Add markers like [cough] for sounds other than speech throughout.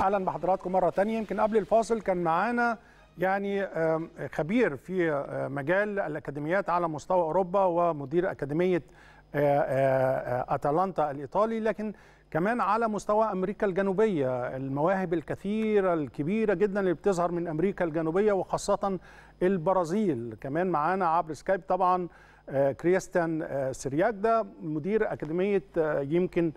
أهلا بحضراتكم مرة تانية. يمكن قبل الفاصل كان معانا يعني خبير في مجال الأكاديميات على مستوى أوروبا ومدير أكاديمية أتلانتا الإيطالي. لكن كمان على مستوى أمريكا الجنوبية المواهب الكثيرة الكبيرة جدا اللي بتظهر من أمريكا الجنوبية وخاصة البرازيل. كمان معانا عبر سكايب طبعا كريستيان سيراكو ده مدير أكاديمية يمكن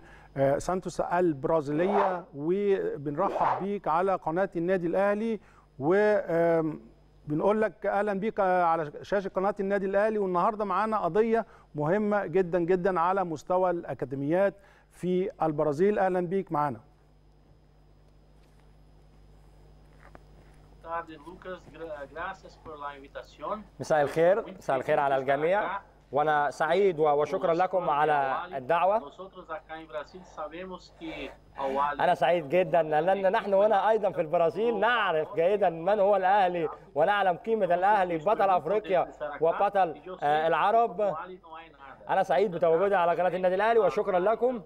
سانتوس البرازيلية وبنرحب بيك على قناة النادي الأهلي وبنقول لك أهلا بيك على شاشة قناة النادي الأهلي. والنهاردة معانا قضية مهمة جدا جدا على مستوى الأكاديميات في البرازيل. أهلا بيك معانا. مساء الخير. مساء الخير على الجميع. وأنا سعيد وشكرا لكم على الدعوة. أنا سعيد جدا. لأن نحن هنا أيضا في البرازيل نعرف جيدا من هو الأهلي ونعلم قيمة الأهلي بطل أفريقيا وبطل العرب. أنا سعيد بتواجدي على قناة النادي الأهلي وشكرا لكم.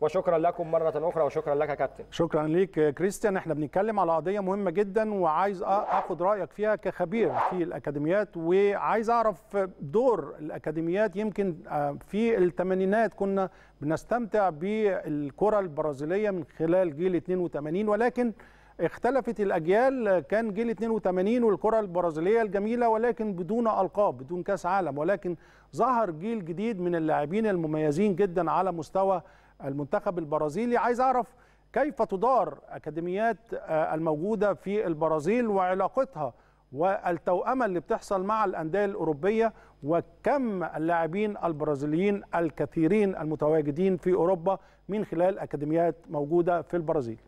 وشكرا لكم مرة أخرى وشكرا لك يا كابتن. شكرا ليك كريستيان. إحنا بنتكلم على قضية مهمة جدا وعايز اخد رأيك فيها كخبير في الأكاديميات وعايز أعرف دور الأكاديميات. يمكن في الثمانينات كنا بنستمتع بالكرة البرازيلية من خلال جيل 82 ولكن اختلفت الأجيال كان جيل 82 والكرة البرازيلية الجميلة ولكن بدون ألقاب بدون كأس عالم. ولكن ظهر جيل جديد من اللاعبين المميزين جدا على مستوى المنتخب البرازيلي. عايز أعرف كيف تدار أكاديميات الموجودة في البرازيل وعلاقتها والتوأمة اللي بتحصل مع الأندية الأوروبية وكم اللاعبين البرازيليين الكثيرين المتواجدين في أوروبا من خلال أكاديميات موجودة في البرازيل.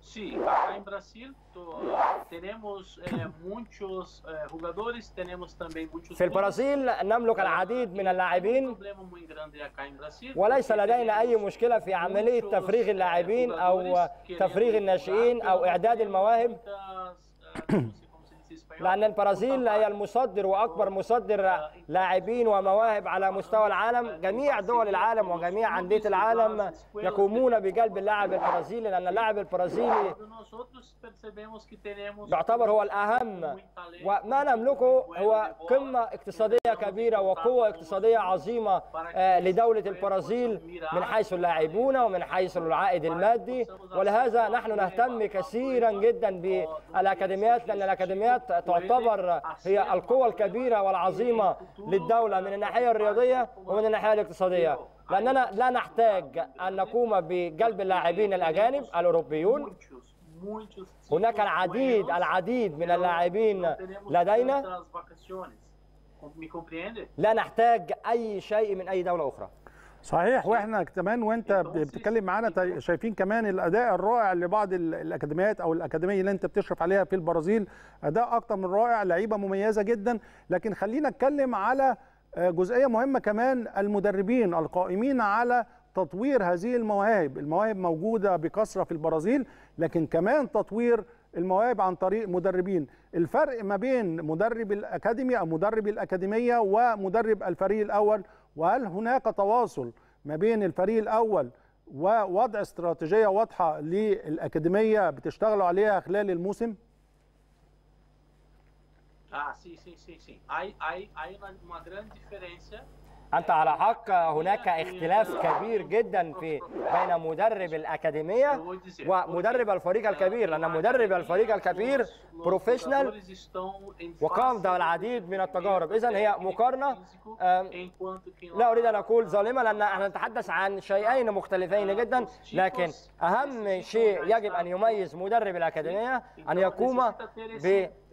Sí, acá en Brasil to, tenemos eh, [clears throat] muchos eh, jugadores, tenemos también muchos في البرازيل نملك العديد من اللاعبين وليس لدينا أي مشكلة في عملية تفريغ اللاعبين أو تفريغ الناشئين أو إعداد المواهب لأن البرازيل هي المصدر وأكبر مصدر لاعبين ومواهب على مستوى العالم. جميع دول العالم وجميع أندية العالم يقومون بجلب اللاعب البرازيلي لأن اللاعب البرازيلي يعتبر هو الأهم. وما نملكه هو قمة اقتصادية كبيرة وقوة اقتصادية عظيمة لدولة البرازيل من حيث اللاعبون ومن حيث العائد المادي. ولهذا نحن نهتم كثيرا جدا بالأكاديميات لأن الأكاديميات تعتبر هي القوة الكبيرة والعظيمة للدولة من الناحية الرياضية ومن الناحية الاقتصادية. لأننا لا نحتاج أن نقوم بجلب اللاعبين الأجانب الأوروبيون. هناك العديد العديد من اللاعبين لدينا. لا نحتاج أي شيء من أي دولة أخرى. صحيح. وإحنا كمان وانت بتتكلم معانا شايفين كمان الأداء الرائع لبعض الأكاديميات أو الأكاديمية اللي أنت بتشرف عليها في البرازيل. أداء أكتر من رائع لعيبة مميزة جدا. لكن خلينا نتكلم على جزئية مهمة كمان المدربين القائمين على تطوير هذه المواهب. المواهب موجودة بكثرة في البرازيل لكن كمان تطوير المواهب عن طريق مدربين. الفرق ما بين مدرب الاكاديمي أو مدرب الأكاديمية ومدرب الفريق الأول وهل هناك تواصل ما بين الفريق الأول ووضع استراتيجية واضحة للأكاديمية بتشتغلوا عليها خلال الموسم؟ Ah, sim, sim, sim, sim. Hay, hay, hay una, una gran أنت على حق هناك اختلاف كبير جدا في بين مدرب الأكاديمية ومدرب الفريق الكبير لأن مدرب الفريق الكبير بروفيشنال وقام العديد من التجارب. إذا هي مقارنة. لا أريد أن أقول ظالمة لأن إحنا نتحدث عن شيئين مختلفين جدا لكن أهم شيء يجب أن يميز مدرب الأكاديمية أن يقوم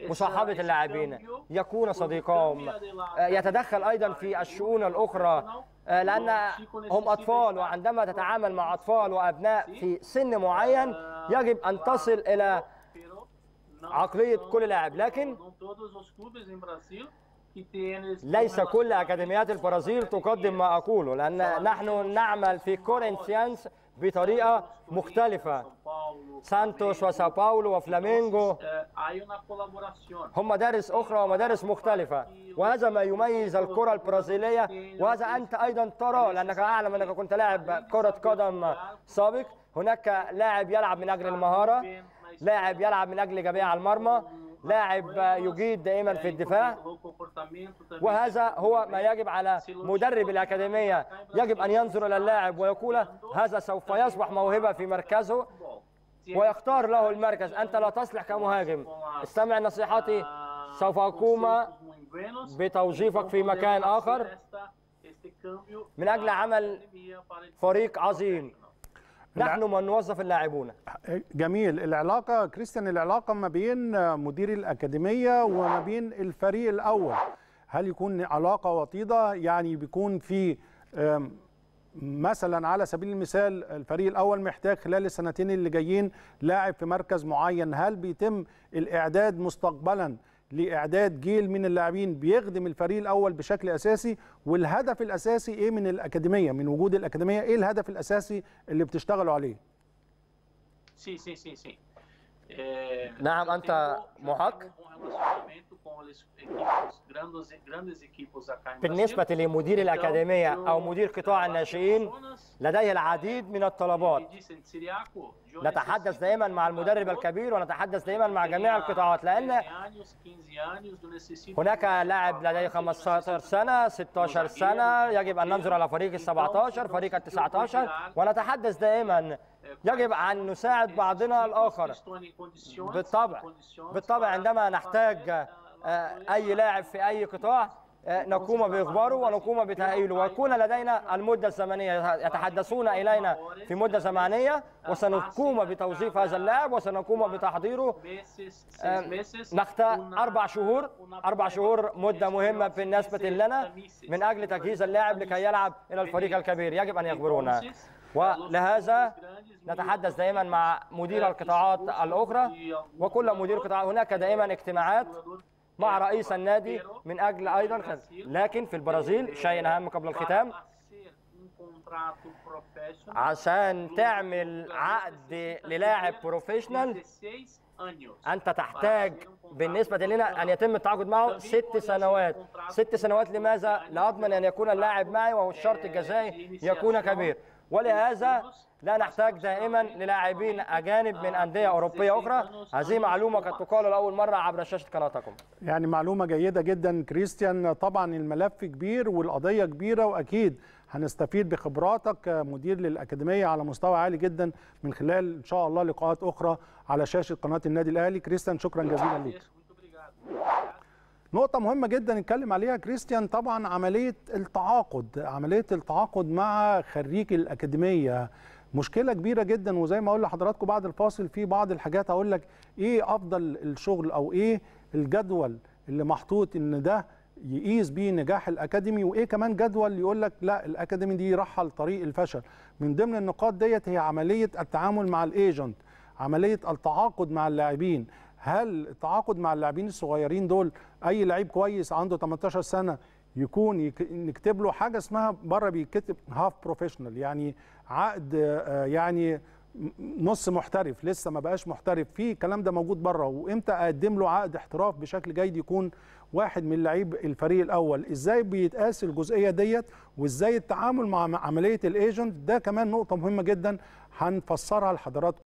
بمصاحبة اللاعبين. يكون صديقهم. يتدخل أيضا في الشؤون الأخرى. أخرى لأن هم أطفال وعندما تتعامل مع أطفال وأبناء في سن معين يجب أن تصل إلى عقلية كل لاعب. لكن ليس كل أكاديميات البرازيل تقدم ما أقوله لأن نحن نعمل في كورنثيانس بطريقة مختلفة. سانتوس وساو باولو colaboração. هم مدارس أخرى ومدارس مختلفة. وهذا ما يميز الكرة البرازيلية. وهذا أنت أيضا ترى لأنك أعلم أنك كنت لاعب كرة قدم سابق. هناك لاعب يلعب من أجل المهارة لاعب يلعب من أجل على المرمى. لاعب يجيد دائما في الدفاع. وهذا هو ما يجب على مدرب الأكاديمية يجب أن ينظر إلى اللاعب ويقول هذا سوف يصبح موهبة في مركزه ويختار له المركز. أنت لا تصلح كمهاجم. استمع نصيحتي سوف أقوم بتوظيفك في مكان آخر. من أجل عمل فريق عظيم. نحن من نوظف اللاعبون. جميل. العلاقة كريستيان العلاقة ما بين مدير الأكاديمية وما بين الفريق الأول. هل يكون علاقة وطيدة؟ يعني بيكون في مثلا على سبيل المثال الفريق الأول محتاج خلال السنتين اللي جايين لاعب في مركز معين. هل بيتم الإعداد مستقبلا لإعداد جيل من اللاعبين بيخدم الفريق الأول بشكل أساسي والهدف الأساسي إيه من الأكاديمية من وجود الأكاديمية إيه الهدف الأساسي اللي بتشتغلوا عليه Sim, sim, sim, sim. É, نعم، eu محق. بالنسبة. لمدير الأكاديمية أو مدير قطاع الناشئين لديه العديد من الطلبات. E eu نتحدث دائما مع um المدرب الكبير ونتحدث دائما مع جميع القطاعات لأن 13 anos, 15 años, eu necessito هناك um لاعب لديه 15 سنة 16 سنة يجب أن ننظر على فريق ال 17 فريق ال 19 ونتحدث دائما. يجب أن نساعد بعضنا الآخر. بالطبع بالطبع عندما نحتاج آه، أي لاعب في أي قطاع آه، نقوم بإخباره ونقوم بتأهيله. ويكون لدينا المدة الزمنية يتحدثون إلينا في مدة زمنية وسنقوم بتوظيف هذا اللاعب وسنقوم بتحضيره. نختار أربع شهور أربع شهور مدة مهمة بالنسبة لنا من أجل تجهيز اللاعب لكي يلعب إلى الفريق الكبير. يجب أن يخبرونا. ولهذا نتحدث دائما مع مدير القطاعات الأخرى وكل مدير قطاع هناك دائما اجتماعات. مع رئيس النادي من أجل أيضا خد- لكن في البرازيل شيء أهم قبل الختام. عشان تعمل عقد للاعب بروفيشنال أنت تحتاج بالنسبة لنا أن يتم التعاقد معه ست سنوات. ست سنوات لماذا؟ لأضمن أن يكون اللاعب معي وهو الشرط الجزائي يكون كبير. ولهذا لا نحتاج دائما للاعبين أجانب من أندية أوروبية أخرى. هذه معلومة قد تقال لأول مرة عبر شاشة قناتكم. يعني معلومة جيدة جدا كريستيان. طبعا الملف كبير والقضية كبيرة وأكيد هنستفيد بخبراتك كمدير للأكاديمية على مستوى عالي جدا من خلال إن شاء الله لقاءات أخرى على شاشة قناة النادي الأهلي. كريستيان شكرا جزيلا ليك. نقطة مهمة جدا نتكلم عليها. كريستيان طبعا عملية التعاقد عملية التعاقد مع خريج الأكاديمية. مشكلة كبيرة جدا وزي ما أقول لحضراتكم بعد الفاصل في بعض الحاجات هقول لك إيه أفضل الشغل أو إيه الجدول اللي محطوط إن ده يقيس بيه نجاح الأكاديمي وإيه كمان جدول يقول لك لا الأكاديمي دي رايحة لطريق الفشل. من ضمن النقاط ديت هي عملية التعامل مع ال agent عملية التعاقد مع اللاعبين. هل التعاقد مع اللاعبين الصغيرين دول أي لعيب كويس عنده 18 سنة يكون يك... نكتب له حاجة اسمها بره بيتكتب half professional يعني عقد آه، يعني نص محترف لسه ما بقاش محترف في الكلام ده موجود بره وإمتى أقدم له عقد احتراف بشكل جيد يكون واحد من لعيب الفريق الأول؟ إزاي بيتقاس الجزئية ديت وإزاي التعامل مع عملية الايجنت ده كمان نقطة مهمة جدا هنفسرها لحضراتكم.